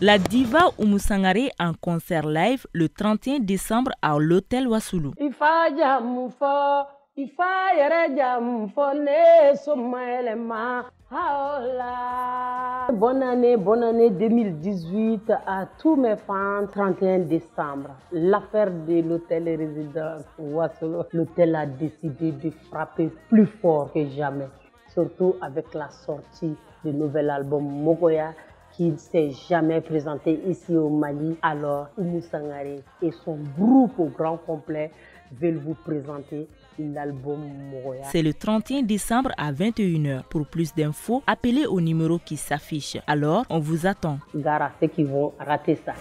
La diva Oumou Sangare en concert live le 31 décembre à l'hôtel Wassoulou. Bonne année, bonne année 2018 à tous mes fans. 31 décembre, l'affaire de l'hôtel et résidence Wassolo. L'hôtel a décidé de frapper plus fort que jamais, surtout avec la sortie du nouvel album Mogoya qui ne s'est jamais présenté ici au Mali. Alors, Oumou Sangare et son groupe au grand complet veulent vous présenter l'album Mogoya. C'est le 31 décembre à 21h. Pour plus d'infos, appelez au numéro qui s'affiche. Alors, on vous attend. Ceux qui vont rater ça.